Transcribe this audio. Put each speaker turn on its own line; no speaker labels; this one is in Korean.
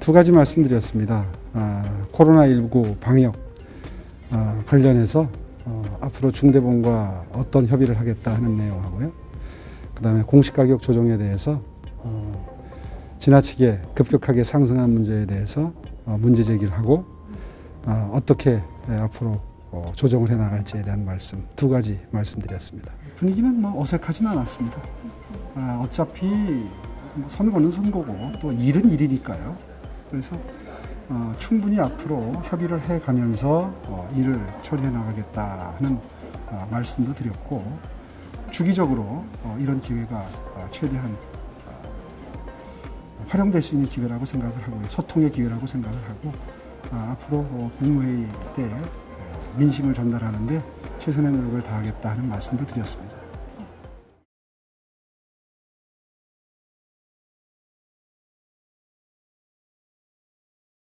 두 가지 말씀드렸습니다. 아, 코로나19 방역 아, 관련해서 어, 앞으로 중대본과 어떤 협의를 하겠다 하는 내용하고요. 그 다음에 공시가격 조정에 대해서 어, 지나치게 급격하게 상승한 문제에 대해서 어, 문제 제기를 하고 어, 어떻게 예, 앞으로 어, 조정을 해 나갈지에 대한 말씀 두 가지 말씀드렸습니다. 분위기는 뭐 어색하진 않았습니다. 아, 어차피 뭐 선거는 선거고 또 일은 일이니까요. 그래서 어, 충분히 앞으로 협의를 해가면서 어, 일을 처리해 나가겠다 하는 어, 말씀도 드렸고 주기적으로 어, 이런 기회가 어, 최대한 어, 활용될 수 있는 기회라고 생각을 하고요. 소통의 기회라고 생각을 하고 아, 앞으로 어, 국무회의 때 어, 민심을 전달하는데 최선의 노력을 다하겠다 하는 말씀도 드렸습니다.